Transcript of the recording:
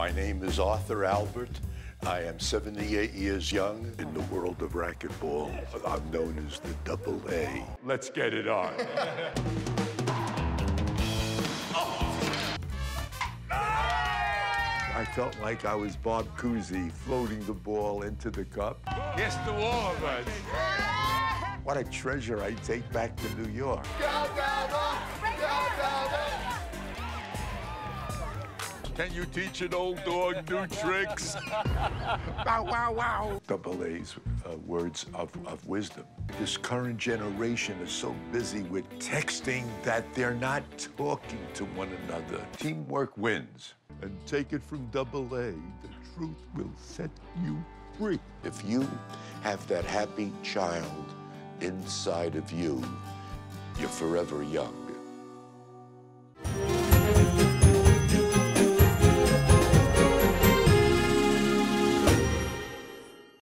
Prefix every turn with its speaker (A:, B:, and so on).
A: My name is Arthur Albert. I am 78 years young. In the world of racquetball, I'm known as the double A. Let's get it on. I felt like I was Bob Cousy floating the ball into the cup.
B: Yes, to all of us.
A: What a treasure I take back to New York. Can you teach an old dog new tricks? wow, wow, wow. Double A's uh, words of, of wisdom. This current generation is so busy with texting that they're not talking to one another. Teamwork wins. And take it from Double A, the truth will set you free. If you have that happy child inside of you, you're forever young.